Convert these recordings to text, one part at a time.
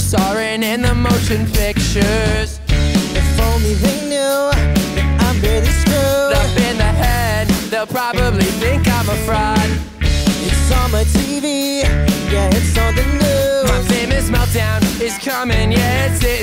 starring in the motion pictures. If only they knew that I'm really screwed. Up in the head, they'll probably think I'm a fraud. It's on my TV, yeah, it's on the news. My famous meltdown is coming, yeah, it's hitting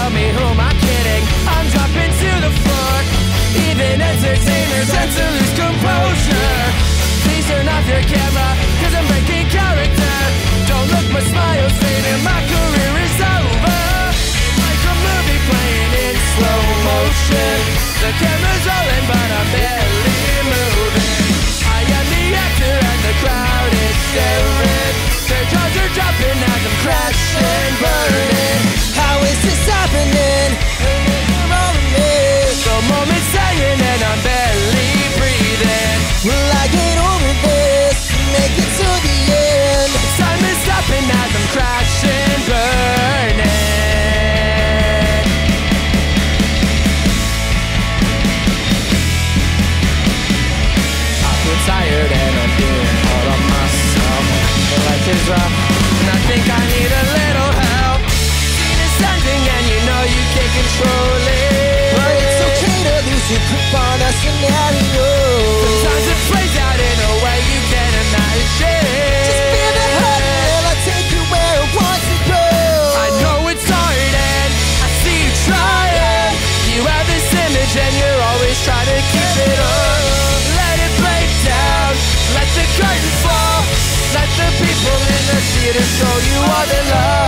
tell me who am I kidding? I'm dropping to the floor. Even entertainers had to lose composure. Please turn off your camera, to grip on a scenario. Sometimes it plays out in a way you can't imagine. Just feel the hurt and I'll take you where it wants to go. I know it's hard and I see you trying. You have this image and you're always trying to keep it up. Let it break down, let the curtain fall. Let the people in the theater show you all their love.